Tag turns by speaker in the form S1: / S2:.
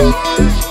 S1: Música